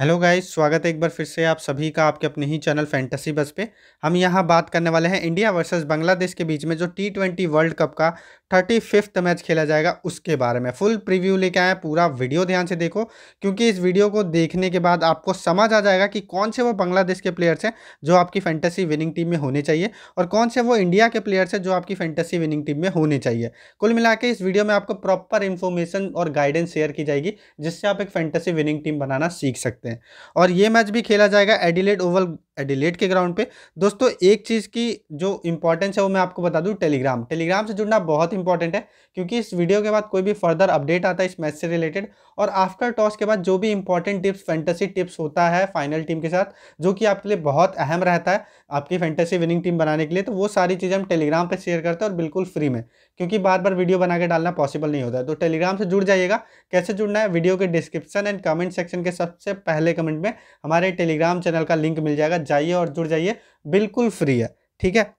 Hello guys, स्वागत है एक बार फिर से आप सभी का आपके अपने ही चैनल फैंटेसी बस पे। हम यहाँ बात करने वाले हैं इंडिया वर्सेस बांग्लादेश के बीच में जो टी ट्वेंटी वर्ल्ड कप का थर्टी फिफ्थ मैच खेला जाएगा उसके बारे में। फुल प्रीव्यू लेके आए पूरा वीडियो ध्यान से देखो, क्योंकि इस वीडियो को देखने के बाद आपको समझ आ जाएगा कि कौन से वो बांग्लादेश के प्लेयर्स हैं जो आपकी फैंटेसी विनिंग टीम में होने चाहिए और कौन से वो इंडिया के प्लेयर्स हैं जो आपकी फैंटेसी विनिंग टीम में होने चाहिए। कुल मिला के इस वीडियो में आपको प्रॉपर इन्फॉर्मेशन और गाइडेंस शेयर की जाएगी, जिससे आप एक फैंटेसी विनिंग टीम बनाना सीख सकते हैं। और ये मैच भी खेला जाएगा एडिलेड ओवल एडिलेट के ग्राउंड पे। दोस्तों, एक चीज़ की जो इंपॉर्टेंस है वो मैं आपको बता दूँ टेलीग्राम टेलीग्राम से जुड़ना बहुत इंपॉर्टेंट है, क्योंकि इस वीडियो के बाद कोई भी फर्दर अपडेट आता है इस मैच से रिलेटेड और आफ्टर टॉस के बाद जो भी इंपॉर्टेंट टिप्स फैंटेसी टिप्स होता है फाइनल टीम के साथ, जो कि आपके लिए बहुत अहम रहता है आपकी फैंटेसी विनिंग टीम बनाने के लिए तो वो सारी चीज़ें हम टेलीग्राम पर शेयर करते हैं और बिल्कुल फ्री में, क्योंकि बार बार वीडियो बना के डालना पॉसिबल नहीं होता है। तो टेलीग्राम से जुड़ जाइएगा। कैसे जुड़ना है? वीडियो के डिस्क्रिप्शन एंड कमेंट सेक्शन के सबसे पहले कमेंट में हमारे टेलीग्राम चैनल का लिंक मिल जाएगा जाइए और जुड़ जाइए बिल्कुल फ्री है ठीक है?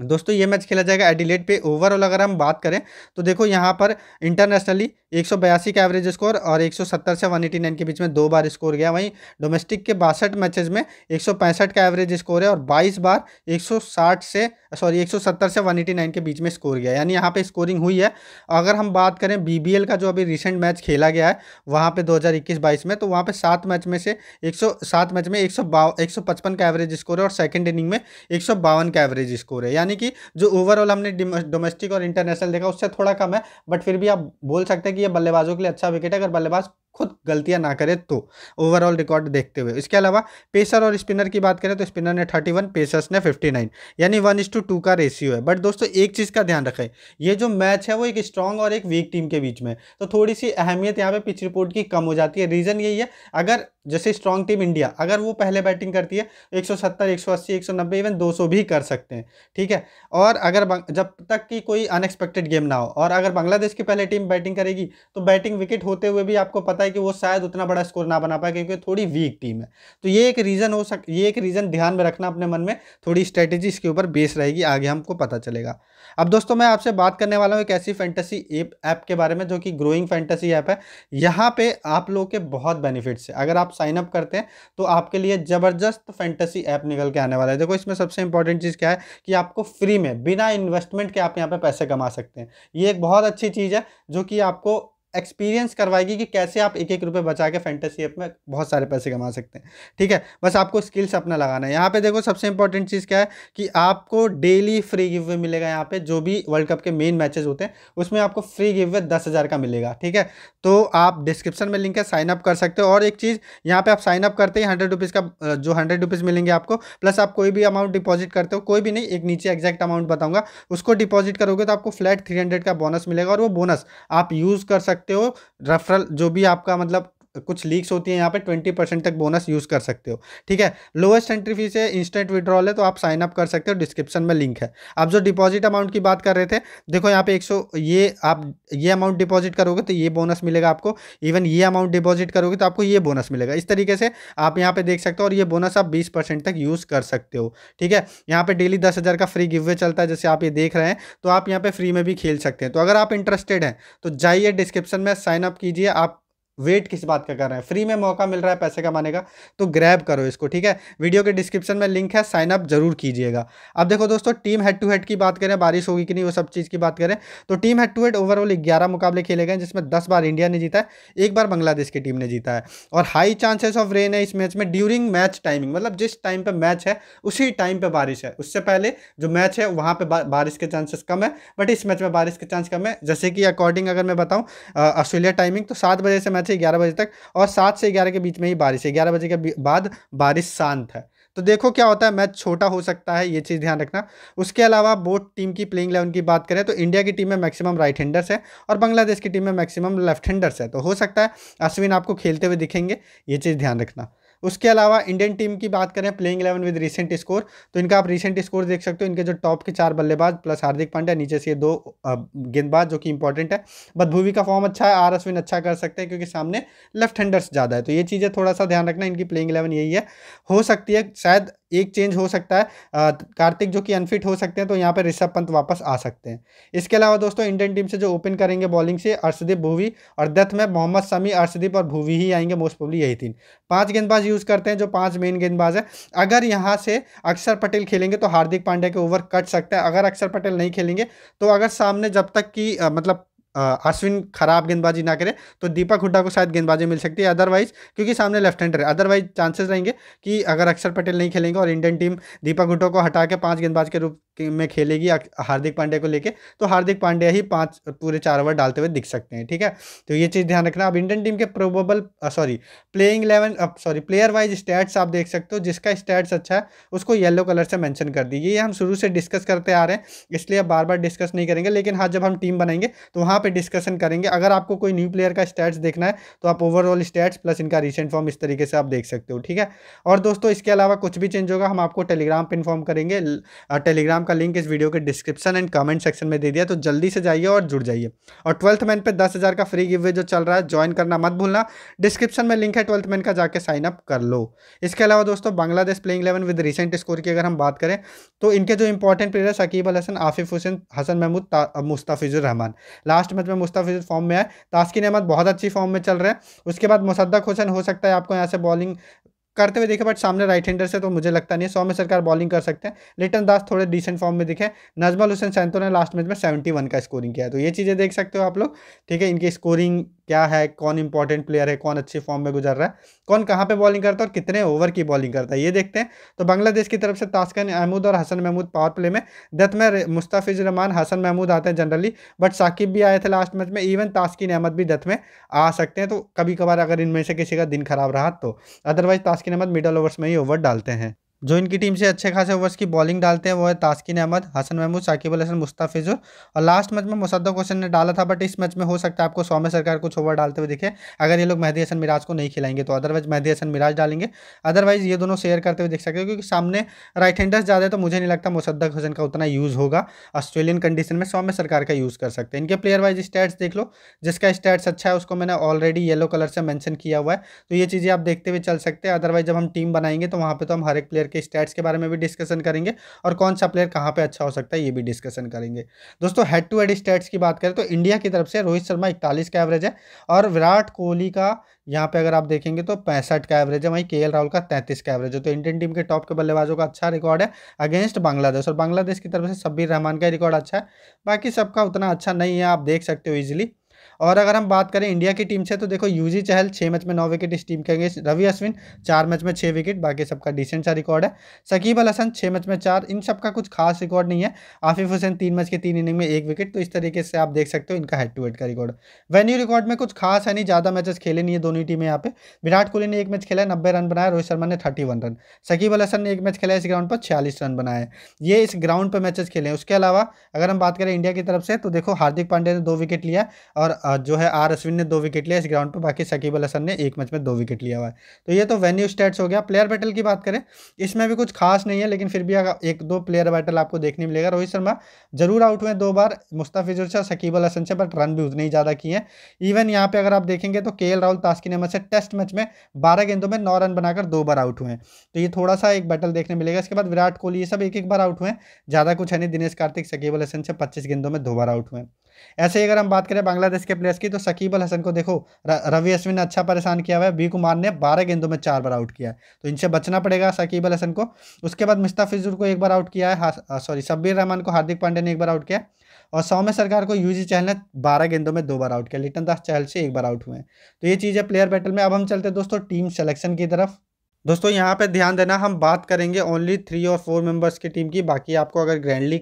दोस्तों ये मैच खेला जाएगा एडिलेट पे ओवरऑल अगर हम बात करें तो देखो यहाँ पर इंटरनेशनली एक सौ बयासी का एवरेज स्कोर और 170 से 189 के बीच में दो बार स्कोर गया वहीं डोमेस्टिक के बासठ मैचेस में एक सौ पैंसठ का एवरेज स्कोर है और 22 बार 160 से सॉरी 170 से 189 के बीच में स्कोर गया यानी यहाँ पे स्कोरिंग हुई है अगर हम बात करें बीबीएल का जो अभी रिसेंट मैच खेला गया है वहाँ पे 2021-22 में तो वहाँ पे सात मैच में से एक सौ सात मैच में एक सौ का एवरेज स्कोर है और सेकेंड इनिंग में एक सौ बावन का एवरेज स्कोर है यानी कि जो ओवरऑल हमने डोमेस्टिक और इंटरनेशनल देखा, उससे थोड़ा कम है बट फिर भी आप बोल सकते हैं कि ये बल्लेबाजों के लिए अच्छा विकेट है, अगर बल्लेबाज खुद गलतियाँ ना करे तो ओवरऑल रिकॉर्ड देखते हुए। इसके अलावा पेसर और स्पिनर की बात करें तो स्पिनर ने 31 पेसर्स ने 59 यानी वन इस टू टू का रेशियो है। बट दोस्तों, एक चीज़ का ध्यान रखें, ये जो मैच है, वो एक स्ट्रॉन्ग और एक वीक टीम के बीच में तो थोड़ी सी अहमियत यहाँ पे पिच रिपोर्ट की कम हो जाती है। रीज़न यही है, अगर जैसे स्ट्रॉन्ग टीम इंडिया अगर वो पहले बैटिंग करती है 170 180 190 इवन 200 भी कर सकते हैं, ठीक है? और अगर जब तक कि कोई अनएक्सपेक्टेड गेम ना हो, और अगर बांग्लादेश की पहले टीम बैटिंग करेगी तो बैटिंग विकेट होते हुए भी आपको पता है कि वो शायद उतना बड़ा स्कोर ना बना पाए, क्योंकि थोड़ी वीक टीम है। तो ये एक रीज़न हो सक, ये एक रीज़न ध्यान में रखना अपने मन में, थोड़ी स्ट्रैटेजी इसके ऊपर बेस रहेगी, आगे हमको पता चलेगा। अब दोस्तों, मैं आपसे बात करने वाला हूँ एक ऐसी फैंटेसी ऐप के बारे में, जो कि ग्रोइंग फैंटेसी ऐप है। यहाँ पर आप लोग के बहुत बेनिफिट्स है। अगर आप साइन अप करते हैं तो आपके लिए ज़बरदस्त फैंटेसी ऐप निकल के आने वाला है। देखो, इसमें सबसे इंपॉर्टेंट चीज़ क्या है कि आपको फ्री में, बिना इन्वेस्टमेंट के आप यहाँ पर पैसे कमा सकते हैं। ये एक बहुत अच्छी चीज़ है, जो कि आपको एक्सपीरियंस करवाएगी कि कैसे आप एक एक रुपये बचा के फैंटेसी ऐप में बहुत सारे पैसे कमा सकते हैं। ठीक है? बस आपको स्किल्स अपना लगाना है। यहाँ पे देखो सबसे इंपॉर्टेंट चीज़ क्या है कि आपको डेली फ्री गिव वे मिलेगा यहाँ पे, जो भी वर्ल्ड कप के मेन मैचेस होते हैं, उसमें आपको फ्री गिव वे दस हज़ार का मिलेगा। ठीक है? तो आप डिस्क्रिप्शन में लिंक है साइन अप कर सकते हो। और एक चीज़, यहाँ पर आप साइन अप करते हैं हंड्रेड रुपीज़ का जो हंड्रेड रुपीज़ मिलेंगे आपको प्लस आप कोई भी अमाउंट डिपॉजिट करते हो, कोई भी नहीं, एक नीचे एक्जैक्ट अमाउंट बताऊँगा, उसको डिपॉजिट करोगे तो आपको फ्लैट थ्री का बोनस मिलेगा और वो बोनस आप यूज़ कर सकते हो। रेफरल जो भी आपका मतलब कुछ लीक्स होती हैं, यहाँ पे ट्वेंटी परसेंट तक बोनस यूज़ कर सकते हो। ठीक है? लोएस्ट एंट्री फ़ीस है इंस्टेंट विड्रॉल है तो आप साइन अप कर सकते हो डिस्क्रिप्शन में लिंक है। आप जो डिपॉजिट अमाउंट की बात कर रहे थे, देखो यहाँ पे 100 ये आप, ये अमाउंट डिपॉजिट करोगे तो ये बोनस मिलेगा आपको। इवन ये अमाउंट डिपॉजिट करोगे तो आपको ये बोनस मिलेगा। इस तरीके से आप यहाँ पे देख सकते हो और ये बोनस आप बीस परसेंट तक यूज़ कर सकते हो। ठीक है? यहाँ पे डेली दस हज़ार का फ्री गिवे चलता है, जैसे आप ये देख रहे हैं तो आप यहाँ पे फ्री में भी खेल सकते हैं। तो अगर आप इंटरेस्टेड हैं तो जाइए डिस्क्रिप्शन में साइन अप कीजिए, आप वेट किस बात का कर रहे हैं? फ्री में मौका मिल रहा है पैसे कमाने का तो ग्रैब करो इसको, ठीक है? वीडियो के डिस्क्रिप्शन में लिंक है साइन अप ज़रूर कीजिएगा। अब देखो दोस्तों टीम हेड टू हेड की बात करें, बारिश होगी कि नहीं, वो सब चीज़ की बात करें तो team head to head overall ग्यारह मुकाबले खेले गए जिसमें दस बार इंडिया ने जीता है, एक बार बांग्लादेश की टीम ने जीता है, और हाई चांसेस ऑफ़ रेन है इस मैच में ड्यूरिंग मैच टाइमिंग मतलब जिस टाइम पर मैच है, उसी टाइम पर बारिश है। उससे पहले जो मैच है, वहाँ पर बारिश के चांसेस कम है बट इस मैच में बारिश के चांस कम है। जैसे कि अकॉर्डिंग अगर मैं बताऊँ ऑस्ट्रेलिया टाइमिंग तो सात बजे से मैच है ग्यारह बजे तक और सात से ग्यारह के बीच में ही बारिश है। ग्यारह बजे के बाद बारिश शांत है। तो देखो क्या होता है, मैच छोटा हो सकता है, ये चीज़ ध्यान रखना। उसके अलावा बोट टीम की प्लेइंग लेवन की बात करें तो इंडिया की टीम में मैक्सिमम राइट हैंडर्स है और बांग्लादेश की टीम में मैक्सिमम लेफ़्ट हैंडर्स है। तो हो सकता है, अश्विन आपको खेलते हुए दिखेंगे, ये चीज़ ध्यान रखना। उसके अलावा इंडियन टीम की बात करें playing eleven with recent score तो इनका आप रिसेंट स्कोर देख सकते हो। इनके जो टॉप के चार बल्लेबाज प्लस हार्दिक पांड्या, नीचे से दो गेंदबाज जो कि इंपॉर्टेंट है। बदभूवी का फॉर्म अच्छा है आर अश्विन अच्छा कर सकते हैं, क्योंकि सामने लेफ़्ट हैंडर्स ज़्यादा है। तो ये चीज़ें थोड़ा सा ध्यान रखना, इनकी प्लेइंग इलेवन यही है। हो सकती है, शायद एक चेंज हो सकता है कार्तिक जो कि अनफिट हो सकते हैं तो यहाँ पर ऋषभ पंत वापस आ सकते हैं। इसके अलावा दोस्तों इंडियन टीम से जो ओपन करेंगे बॉलिंग से, अर्शदीप भूवी और डेथ में मोहम्मद समी अर्शदीप और भूवी ही आएँगे मोस्ट प्रोबली यही तीन। पाँच गेंदबाज यूज़ करते हैं, जो पाँच मेन गेंदबाज है। अगर यहाँ से अक्षर पटेल खेलेंगे तो हार्दिक पांड्या के ओवर कट सकता है। अगर अक्षर पटेल नहीं खेलेंगे तो अगर सामने जब तक कि मतलब अश्विन खराब गेंदबाजी ना करे तो दीपक हुड्डा को शायद गेंदबाजी मिल सकती है। अदरवाइज़ क्योंकि सामने लेफ़्ट हैंडर है अदरवाइज़ चांसेस रहेंगे कि अगर अक्षर पटेल नहीं खेलेंगे और इंडियन टीम दीपक हुड्डा को हटा के पाँच गेंदबाज के रूप में खेलेगी हार्दिक पांड्या को लेके तो हार्दिक पांड्या ही पाँच पूरे चार ओवर डालते हुए दिख सकते हैं, ठीक है? तो ये चीज़ ध्यान रखना। अब इंडियन टीम के probable sorry playing eleven sorry player wise stats आप देख सकते हो, जिसका स्टैट्स अच्छा है, उसको येलो कलर से मैंशन कर दीजिए। ये हम शुरू से डिस्कस करते आ रहे हैं, इसलिए बार बार डिस्कस नहीं करेंगे, लेकिन हाँ जब हम टीम बनाएँगे तो वहाँ पर डिस्कशन करेंगे। अगर आपको कोई न्यू प्लेयर का स्टैट्स देखना है तो आप ओवरऑल स्टैट्स प्लस इनका रिसेंट फॉर्म इस तरीके से आप देख सकते हो, ठीक है? और दोस्तों, इसके अलावा कुछ भी चेंज होगा, हम आपको टेलीग्राम पर इन्फॉर्म करेंगे। टेलीग्राम का लिंक इस वीडियो के डिस्क्रिप्शन एंड कमेंट सेक्शन में दे दिया तो जल्दी से जाइए और जुड़ जाइए। और ट्वेल्थ मैन पर दस का फ्री गिव जो चल रहा है ज्वाइन करना मत भूलना। डिस्क्रिप्शन में लिंक है ट्वेल्थ मैन का, जाके साइन अप कर लो। इसके अलावा दोस्तों Bangladesh playing eleven with recent score की अगर हम बात करें तो इनके जो इंपॉर्टेंट प्लेयर है सकीब अल हसन आफिफ हुसैन हसन महमूद मुस्ताफिजुर रहमान। लास्ट मैच में मुस्तफ़ फॉर्म में आए तास्किन अहमद बहुत अच्छी फॉर्म में चल रहे हैं। उसके बाद मुसद्दक हुसैन हो सकता है आपको यहाँ से बॉलिंग करते हुए देखे बट सामने राइट हैंडर से तो मुझे लगता नहीं है। सौम्य सरकार बॉलिंग कर सकते हैं। लिटन दास थोड़े डिसेंट फॉर्म में दिखे। नजमल हुसैन सैंतो ने लास्ट मैच में सेवेंटी वन का स्कोरिंग किया तो ये चीज़ें देख सकते हो आप लोग। ठीक है, इनकी स्कोरिंग क्या है, कौन इंपॉर्टेंट प्लेयर है, कौन अच्छी फॉर्म में गुजर रहा है, कौन कहाँ पे बॉलिंग करता है और कितने ओवर की बॉलिंग करता है, ये देखते हैं। तो बांग्लादेश की तरफ़ से तास्कन अहमूद और हसन महमूद पावर प्ले में दत्त में मुस्ताफिज रहमान, हसन महमूद आते हैं जनरली बट साकिब भी आए थे लास्ट मैच में इवन तास्किन अहमद भी दत्त में आ सकते हैं। तो कभी कभार अगर इनमें से किसी का दिन खराब रहा तो otherwise Taskin Ahmed middle overs में ही ओवर डालते हैं। जो इनकी टीम से अच्छे खासे ओवर्स की बॉलिंग डालते हैं, वो है तास्किन अहमद, हसन महमूद, साकिब अल हसन मुस्ताफिजुर और लास्ट मैच में मुसद्दक हुसैन ने डाला था बट इस मैच में हो सकता है आपको सौम्य सरकार कुछ ओवर डालते हुए दिखे। अगर ये लोग मेहदी हसन मिराज को नहीं खिलाएँगे तो अदरवाइज़ मेहदी हसन मिराज डालेंगे। अदरवाइज़ ये दोनों शेयर करते हुए दिख सकते क्योंकि सामने राइट हैंडर्स ज़्यादा है तो मुझे नहीं लगता मुसद्दक हुसैन का उतना यूज़ होगा। ऑस्ट्रेलियन कंडीशन में सौम्य सरकार का यूज़ कर सकते हैं। इनके प्लेयर वाइज स्टैट्स देख लो, जिसका स्टैट्स अच्छा है, उसको मैंने ऑलरेडी येलो कलर से मैंशन किया हुआ है। तो ये चीज़ें आप देखते हुए चल सकते हैं। अदरवाइज़ जब हम टीम बनाएँगे तो वहाँ पर तो हम हर एक प्लेयर के स्टैट्स के बारे में भी डिस्कशन करेंगे और कौन सा प्लेयर कहाँ पे अच्छा हो सकता है, ये भी डिस्कशन करेंगे। दोस्तों हेड टू हेड स्टेट्स की बात करें तो इंडिया की तरफ़ से रोहित शर्मा इकतालीस का एवरेज है और विराट कोहली का यहाँ पे अगर आप देखेंगे तो पैंसठ का एवरेज है, वहीं के राहुल का तैंतीस का एवरेज है। तो इंडियन टीम के टॉप के बल्लेबाजों का अच्छा रिकॉर्ड है अगेंस्ट बांग्लादेश और बांग्लादेश की तरफ़ से सब्बीर रहमान का रिकॉर्ड अच्छा है। बाकी सबका उतना अच्छा नहीं है, आप देख सकते हो ईजिली और अगर हम बात करें इंडिया की टीम से तो देखो, यूजी चहल छः मैच में नौ विकेट इस टीम के रवि अश्विन चार मैच में छः विकेट, बाकी सबका डिसेंट सा रिकॉर्ड है। सकीब अल हसन छः मैच में चार, इन सबका कुछ खास रिकॉर्ड नहीं है। आफिफ हुसैन तीन मैच के तीन इनिंग में एक विकेट तो इस तरीके से आप देख सकते हो इनका हेड टू हेड का रिकॉर्ड वेन्यू रिकॉर्ड में कुछ खास है नहीं, ज़्यादा मैचेस खेले नहीं है दोनों टीमें यहाँ पे। विराट कोहली ने एक मैच खेला नब्बे रन बनाया, रोहित शर्मा ने thirty one run. Shakib Al Hasan ने एक मैच खेला इस ग्राउंड पर छियालीस रन बनाए। ये इस ग्राउंड पर मैचेस खेले उसके अलावा अगर हम बात करें इंडिया की तरफ़ से तो देखो हार्दिक पांडे ने दो विकेट लिया और जो है आर अश्विन ने दो विकेट लिया इस ग्राउंड पर बाकी सकीब अल हसन ने एक मैच में दो विकेट लिया हुआ है। तो ये तो वेन्यू स्टेट्स हो गया। प्लेयर बैटल की बात करें, इसमें भी कुछ खास नहीं है, लेकिन फिर भी एक दो प्लेयर बैटल आपको देखने मिलेगा। रोहित शर्मा ज़रूर आउट हुए दो बार, मुस्ताफिजुर से सकीब अल हसन से, बट रन भी उतने ही ज़्यादा किए हैं। इवन यहाँ पे अगर आप देखेंगे तो के राहुल तास्किन अहमद से टेस्ट मैच में बारह गेंदों में नौ रन बनाकर दो बार आउट हुए हैं। तो ये थोड़ा सा एक बैटल देखने मिलेगा। इसके बाद विराट कोहली, ये सब एक एक बार आउट हुए ज़्यादा कुछ है नहीं। दिनेश कार्तिक सकीब अल हसन से पच्चीस गेंदों में दो बार आउट हुए ऐसे ही अगर हम बात करें बांग्लादेश के प्लेयर्स की तो सकीब अल हसन को देखो रवि अश्विन ने अच्छा परेशान किया हुआ है। बी कुमार ने बारह गेंदों में चार बार आउट किया है। तो इनसे बचना पड़ेगा सकीब अल हसन को। उसके बाद मुस्ताफिजुर को एक बार आउट किया है। सॉरी सब्बीर रहमान को, हार्दिक पांडे ने एक बार आउट किया और सौम्य सरकार को यूजी चहल ने बारह गेंदों में दो बार आउट किया लिटन दास चहल से एक बार आउट हुए तो ये चीज़ है प्लेयर बैटल में। अब हम चलते हैं दोस्तों टीम सेलेक्शन की तरफ़। दोस्तों, यहाँ पे ध्यान देना, हम बात करेंगे ओनली थ्री और फोर मेंबर्स की टीम की। बाकी आपको अगर ग्रैंडली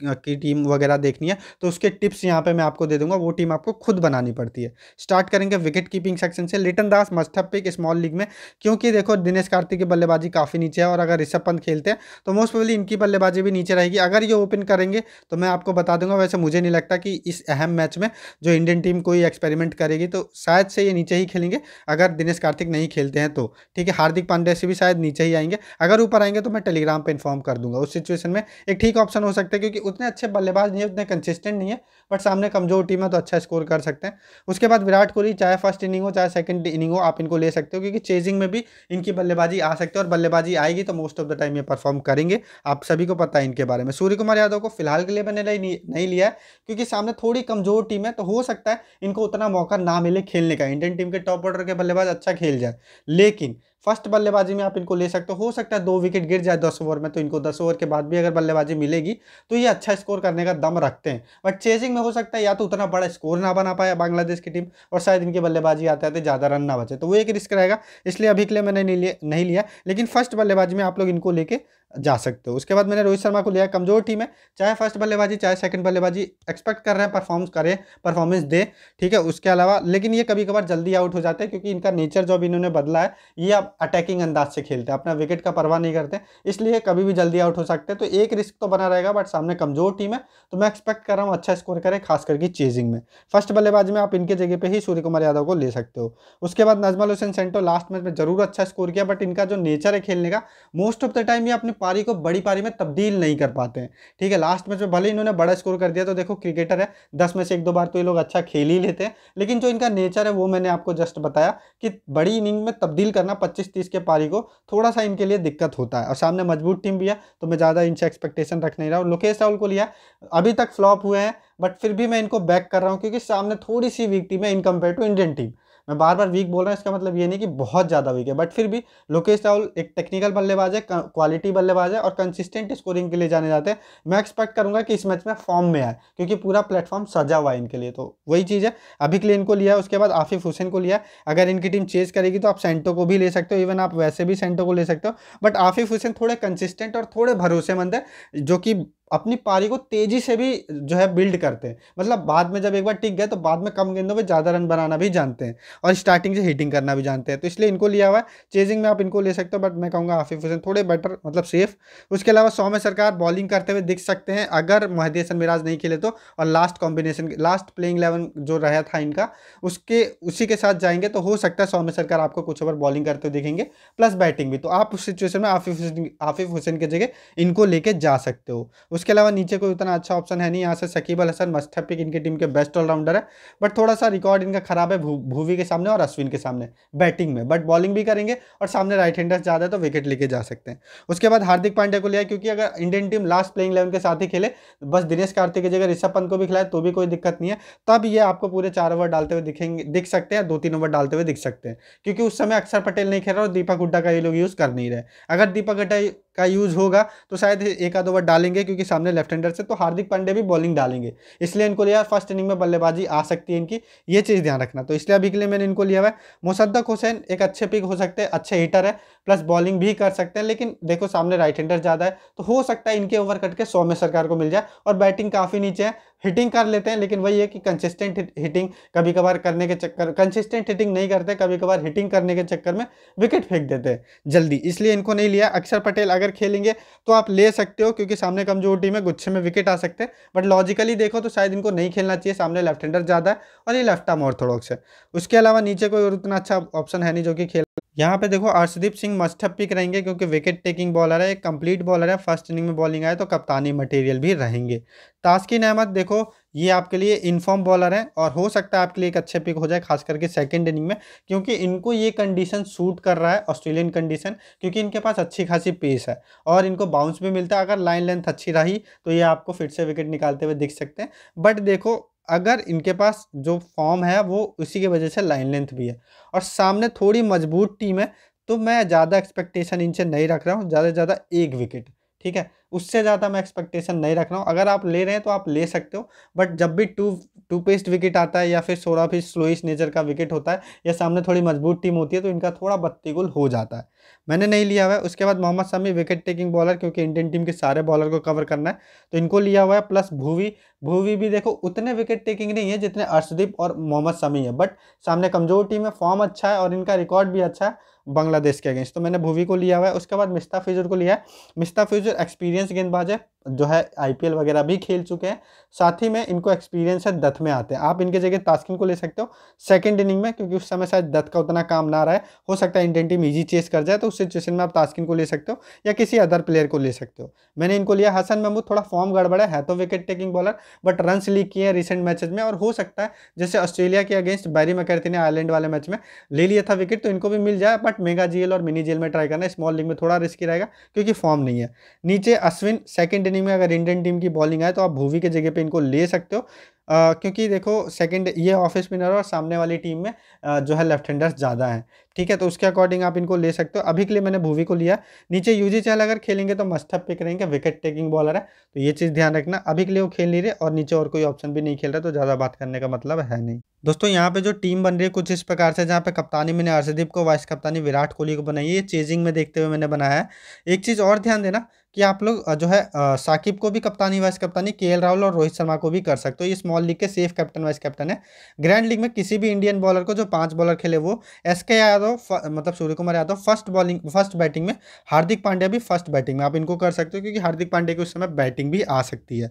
की टीम वगैरह देखनी है तो उसके टिप्स यहाँ पे मैं आपको दे दूँगा, वो टीम आपको खुद बनानी पड़ती है। स्टार्ट करेंगे विकेट कीपिंग सेक्शन से, Litton Das must pick small league में, क्योंकि देखो दिनेश कार्तिक की बल्लेबाजी काफ़ी नीचे है और अगर ऋषभ पंत खेलते हैं तो मोस्ट प्रोबली इनकी बल्लेबाजी भी नीचे रहेगी। अगर ये ओपन करेंगे तो मैं आपको बता दूँगा, वैसे मुझे नहीं लगता कि इस अहम मैच में जो इंडियन टीम कोई एक्सपेरिमेंट करेगी तो शायद से ये नीचे ही खेलेंगे, अगर दिनेश कार्तिक नहीं खेलते हैं तो। ठीक है, हार्दिक पांड्या से भी शायद नीचे ही आएँगे। अगर ऊपर आएँगे तो मैं टेलीग्राम पर इन्फॉर्म कर दूँगा। उस सिचुएशन में एक ठीक ऑप्शन हो सकता है, क्योंकि उतने अच्छे बल्लेबाज नहीं है, उतने कंसिस्टेंट नहीं है बट सामने कमज़ोर टीम है तो अच्छा स्कोर कर सकते हैं। उसके बाद विराट कोहली, चाहे फ़र्स्ट इनिंग हो, चाहे सेकंड इनिंग हो, आप इनको ले सकते हो, क्योंकि चेजिंग में भी इनकी बल्लेबाजी आ सकती है और बल्लेबाजी आएगी तो मोस्ट ऑफ़ द टाइम ये परफॉर्म करेंगे। आप सभी को पता है इनके बारे में। सूर्य कुमार यादव को फ़िलहाल के लिए मैंने नहीं लिया है, क्योंकि सामने थोड़ी कमज़ोर टीम है तो हो सकता है इनको उतना मौका ना मिले खेलने का। इंडियन टीम के टॉप ऑर्डर के बल्लेबाज अच्छा खेल जाए। लेकिन फ़र्स्ट बल्लेबाजी में आप इनको ले सकते हो। सकता है दो विकेट गिर जाए दस ओवर में तो इनको दस ओवर के बाद भी अगर बल्लेबाजी मिलेगी तो ये अच्छा स्कोर करने का दम रखते हैं। बट चेजिंग में हो सकता है या तो उतना बड़ा स्कोर ना बना पाया बांग्लादेश की टीम, और शायद इनकी बल्लेबाजी आते आते ज़्यादा रन ना बचे। तो वो एक रिस्क रहेगा, इसलिए अभी के लिए मैंने नहीं नहीं लिया। लेकिन फ़र्स्ट बल्लेबाजी में आप लोग इनको लेके जा सकते हो। उसके बाद मैंने रोहित शर्मा को लिया कमज़ोर टीम है। चाहे फ़र्स्ट बल्लेबाजी, चाहे सेकंड बल्लेबाजी एक्सपेक्ट कर रहे हैं परफॉर्म करें परफॉर्मेंस दे, ठीक है? उसके अलावा, लेकिन ये कभी कभार जल्दी आउट हो जाते हैं, क्योंकि इनका नेचर जो इन्होंने बदला है, ये अब अटैकिंग अंदाज से खेलते हैं। अपना विकेट का परवाह नहीं करते, इसलिए कभी भी जल्दी आउट हो सकते हैं। तो एक रिस्क तो बना रहेगा बट सामने कमज़ोर टीम है तो मैं एक्सपेक्ट कर रहा हूँ अच्छा स्कोर करें, खास करके चेजिंग में। फ़र्स्ट बल्लेबाजी में आप इनके जगह पर ही सूर्य कुमार यादव को ले सकते हो। उसके बाद नजमल हुसैन सेंटो लास्ट मैच में ज़रूर अच्छा स्कोर किया बट इनका जो नेचर है खेलने का मोस्ट ऑफ़ द टाइम ये अपनी पारी को बड़ी पारी में तब्दील नहीं कर पाते हैं। ठीक है लास्ट मैच में भले इन्होंने बड़ा स्कोर कर दिया तो देखो क्रिकेटर है, दस में से एक दो बार तो ये लोग अच्छा खेल ही लेते हैं। लेकिन जो इनका नेचर है, वो मैंने आपको जस्ट बताया कि बड़ी इनिंग में तब्दील करना पच्चीस तीस के पारी को थोड़ा सा इनके लिए दिक्कत होता है। और सामने मज़बूत टीम भी है तो मैं ज़्यादा इनसे एक्सपेक्टेशन रख नहीं रहा हूँ। लोकेश राहुल को लिया, अभी तक फ्लॉप हुए हैं बट फिर भी मैं इनको बैक कर रहा हूँ, क्योंकि सामने थोड़ी सी वीक टीम है in compare to Indian team मैं बार बार वीक बोल रहा हूँ, इसका मतलब ये नहीं कि बहुत ज़्यादा वीक है बट फिर भी लोकेश राहुल एक टेक्निकल बल्लेबाज है क्वालिटी बल्लेबाज है और कंसिस्टेंट स्कोरिंग के लिए जाने जाते हैं। मैं एक्सपेक्ट करूँगा कि इस मैच में फॉर्म में आए, क्योंकि पूरा प्लेटफॉर्म सजा हुआ है इनके लिए तो वही चीज़ है। अभी के लिए इनको लिया उसके बाद आफिफ हुसैन को लिया अगर इनकी टीम चेज करेगी तो आप सेंटो को भी ले सकते हो इवन आप वैसे भी सेंटो को ले सकते हो बट आफिफ हुसैन थोड़े कंसिस्टेंट और थोड़े भरोसेमंद है, जो कि अपनी पारी को तेज़ी से भी जो है बिल्ड करते हैं। मतलब बाद में जब एक बार टिक गए तो बाद में कम गेंदों में ज़्यादा रन बनाना भी जानते हैं और स्टार्टिंग से हिटिंग करना भी जानते हैं। तो इसलिए इनको लिया हुआ है। चेजिंग में आप इनको ले सकते हो बट मैं कहूँगा आफिफ हुसैन थोड़े बेटर मतलब सेफ़ उसके अलावा सौम्य सरकार बॉलिंग करते हुए दिख सकते हैं, अगर महदी हसन मिराज नहीं खेले तो। और last combination last playing eleven जो रहा था इनका, उसके, उसी के साथ जाएँगे तो हो सकता है सौम्य सरकार आपको कुछ ओवर बॉलिंग करते हुए दिखेंगे प्लस बैटिंग भी। तो आप उस सिचुएशन में आफिफ आफिफ हुसैन की जगह इनको लेके जा सकते हो। उसके अलावा नीचे कोई उतना अच्छा ऑप्शन है नहीं। यहाँ से अल हसन मस्टफिक इनकी टीम के बेस्ट ऑलराउंडर है। बट थोड़ा सा रिकॉर्ड इनका खराब है भूवी के सामने और अश्विन के सामने बैटिंग में। बट बॉलिंग भी करेंगे और सामने राइट हैंडर्स ज़्यादा है तो विकेट लेके जा सकते हैं। उसके बाद हार्दिक पांड्या को लिया क्योंकि अगर Indian team last playing eleven के साथ ही खेले, बस दिनेश कार्तिक की जगह ऋषभ पंत को भी खिलाए तो भी कोई दिक्कत नहीं है। तब ये आपको पूरे चार ओवर डालते हुए दिखेंगे, दिख सकते हैं दो तीन ओवर डालते हुए दिख सकते हैं। क्योंकि उस समय अक्षर पटेल नहीं खेल रहा और दीपक हुड्डा का ये लोग यूज़ कर नहीं रहे। अगर दीपक हुड्डा का यूज़ होगा तो शायद एक आध ओवर डालेंगे, क्योंकि सामने लेफ़्ट हैंडर से तो हार्दिक पांडे भी बॉलिंग डालेंगे। इसलिए इनको लिया फ़र्स्ट इनिंग में बल्लेबाजी आ सकती है इनकी, ये चीज़ ध्यान रखना। तो इसलिए अभी के लिए मैंने इनको लिया हुआ है। मुसद्दक हुसैन एक अच्छे पिक हो सकते हैं, अच्छे हिटर है प्लस बॉलिंग भी कर सकते हैं, लेकिन देखो सामने राइट हैंडर ज़्यादा है तो हो सकता है इनके ओवर कट के सौ में सरकार को मिल जाए, और बैटिंग काफ़ी नीचे है हिटिंग कर लेते हैं, लेकिन वही है कि कंसिस्टेंट हिटिंग कभी कभार करने के चक्कर कंसिस्टेंट हिटिंग नहीं करते कभी कभार हिटिंग करने के चक्कर में विकेट फेंक देते हैं, जल्दी। इसलिए इनको नहीं लिया। अक्षर पटेल अगर खेलेंगे तो आप ले सकते हो, क्योंकि सामने कमज़ोर टीम है, गुच्छे में विकेट आ सकते हैं बट लॉजिकली देखो तो शायद इनको नहीं खेलना चाहिए, सामने लेफ़्ट हैंडर ज़्यादा है और ये लेफ़्ट आर्म ऑर्थोडॉक्स है। उसके अलावा नीचे कोई और उतना अच्छा ऑप्शन है नहीं जो कि खेल यहाँ पे देखो, अर्शदीप सिंह मस्ट पिक रहेंगे क्योंकि विकेट टेकिंग बॉलर है, एक कंप्लीट बॉलर है फ़र्स्ट इनिंग में बॉलिंग आए तो कप्तानी मटेरियल भी रहेंगे। तास्किन अहमद, देखो, ये आपके लिए इनफॉर्म बॉलर है और हो सकता है आपके लिए एक अच्छे पिक हो जाए, खास करके सेकंड इनिंग में, क्योंकि इनको ये कंडीशन सूट कर रहा है ऑस्ट्रेलियन कंडीशन क्योंकि इनके पास अच्छी खासी पेस है और इनको बाउंस भी मिलता है, अगर लाइन लेंथ अच्छी रही तो ये आपको फिर से विकेट निकालते हुए दिख सकते हैं। बट देखो अगर इनके पास जो फॉर्म है, वो उसी की वजह से लाइन लेंथ भी है। और सामने थोड़ी मज़बूत टीम है तो मैं ज़्यादा एक्सपेक्टेशन इनसे नहीं रख रहा हूँ, ज़्यादा से ज़्यादा एक विकेट ठीक है? उससे ज़्यादा मैं एक्सपेक्टेशन नहीं रख रहा हूँ। अगर आप ले रहे हैं तो आप ले सकते हो बट जब भी टू टू पेस्ट विकेट आता है या फिर सोलह फिर स्लोइस नेचर का विकेट होता है या सामने थोड़ी मज़बूत टीम होती है तो इनका थोड़ा बत्तीगुल हो जाता है। मैंने नहीं लिया हुआ है। उसके बाद Mohammed Shami wicket taking bowler क्योंकि इंडियन टीम के सारे बॉलर को कवर करना है तो इनको लिया हुआ है। प्लस भूवी भूवी भी देखो उतने विकेट टेकिंग नहीं है जितने अर्शदीप और मोहम्मद शमी है बट सामने कमज़ोर टीम है फॉर्म अच्छा है और इनका रिकॉर्ड भी अच्छा है बांग्लादेश के अगेंस्ट तो मैंने भूवी को लिया हुआ है। उसके बाद मिस्ता फिजर को लिया है। मिस्ता फिजर एक्सपीरियंस गेंदबाज है जो है आईपीएल वगैरह भी खेल चुके हैं। साथ ही में इनको एक्सपीरियंस है दत्त में आते हैं। आप इनके जगह तास्किन को ले सकते हो सेकंड इनिंग में, क्योंकि उस समय शायद दत्त का उतना काम ना रहा है। हो सकता है इंडियन टीम ईजी चेस कर जाए तो उस सिचुएशन में आप तास्किन को ले सकते हो या किसी अदर प्लेयर को ले सकते हो। मैंने इनको लिया। हसन महमूद थोड़ा फॉर्म गड़बड़ा है तो wicket taking bowler but run leak किए हैं रिसेंट मैचेज में और हो सकता है जैसे ऑस्ट्रेलिया के अगेंस्ट बैरी मैकर्थी ने आयरलैंड वाले मैच में ले लिया था विकेट तो इनको भी मिल जाए बट मेगा जीएल और मिनी जेल में ट्राई करना स्मॉल लीग में थोड़ा रिस्की रहेगा, क्योंकि फॉर्म नहीं है। नीचे अश्विन सेकंड इनिंग में अगर इंडियन टीम की बॉलिंग आए तो आप भूवी के जगह पे इनको ले सकते हो। आ, क्योंकि देखो सेकंड ये ऑफ़ स्पिनर और सामने वाली टीम में आ, जो है लेफ़्ट हैंडर्स ज़्यादा हैं। ठीक है तो उसके अकॉर्डिंग आप इनको ले सकते हो। अभी के लिए मैंने भूवी को लिया। नीचे यूजी चहल अगर खेलेंगे तो मस्तब पिक रहेंगे। विकेट टेकिंग बॉलर है तो ये चीज़ ध्यान रखना। अभी के लिए वो खेल नहीं रहे और नीचे और कोई ऑप्शन भी नहीं खेल रहा तो ज़्यादा बात करने का मतलब है नहीं। दोस्तों यहाँ पे जो टीम बन रही है कुछ इस प्रकार से जहाँ पे कप्तानी मैंने अर्षदीप को वाइस कप्तानी विराट कोहली को बनाई है। चेजिंग में देखते हुए मैंने बनाया है। एक चीज़ और ध्यान देना कि आप लोग जो है साकिब को भी कप्तानी, वाइस कप्तानी के राहुल और रोहित शर्मा को भी कर सकते हो। ये स्मॉल लीग के सेफ़ कैप्टन, वाइस कैप्टन है। ग्रैंड लीग में किसी भी इंडियन बॉलर को जो पाँच बॉलर खेले, वो एस के यादव मतलब Surya Kumar Yadav first bowling, first batting में, हार्दिक पांड्या भी फ़र्स्ट बैटिंग में। आप इनको कर सकते हो, क्योंकि हार्दिक पांड्या की उस समय बैटिंग भी आ सकती है।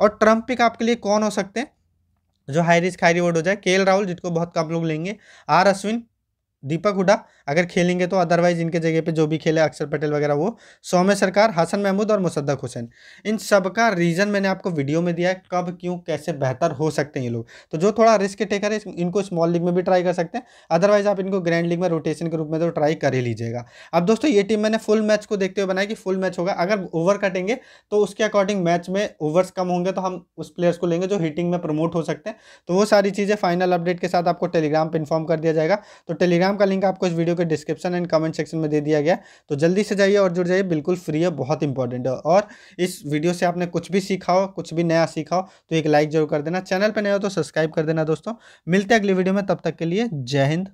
और ट्रंप पिक आपके लिए कौन हो सकते हैं? जो हाई रिस्क, हाई रिवॉर्ड हो जाए, के राहुल, जिसको बहुत कम लोग लेंगे। आर अश्विन दीपक हुडा अगर खेलेंगे तो अदरवाइज़ इनके जगह पे जो भी खेले, अक्षर पटेल वगैरह, वो सौम्य सरकार, हसन महमूद और मुसद्दक हुसैन। इन सब का रीज़न मैंने आपको वीडियो में दिया है, कब, क्यों, कैसे बेहतर हो सकते हैं ये लोग। तो जो थोड़ा रिस्क टेकर है इनको स्मॉल लीग में भी ट्राई कर सकते हैं। अदरवाइज़ आप इनको ग्रैंड लीग में रोटेशन के रूप में तो ट्राई कर ही लीजिएगा। अब दोस्तों, ये टीम मैंने फुल मैच को देखते हुए बनाया कि फुल मैच होगा। अगर ओवर कटेंगे तो उसके अकॉर्डिंग मैच में ओवर्स कम होंगे तो हम उस प्लेयर्स को लेंगे जो हिटिंग में प्रमोट हो सकते हैं। तो वो सारी चीज़ें फाइनल अपडेट के साथ आपको टेलीग्राम पर इन्फॉर्म कर दिया जाएगा। तो टेलीग्राम का लिंक आपको इस वीडियो के डिस्क्रिप्शन एंड कमेंट सेक्शन में दे दिया गया। तो जल्दी से जाइए और जुड़ जाइए, बिल्कुल फ्री है, बहुत इंपॉर्टेंट है। और इस वीडियो से आपने कुछ भी सीखा हो, कुछ भी नया सीखा हो तो एक लाइक ज़रूर कर देना। चैनल पर नया हो तो सब्सक्राइब कर देना दोस्तों। मिलते हैं अगली वीडियो में, तब तक के लिए जय हिंद।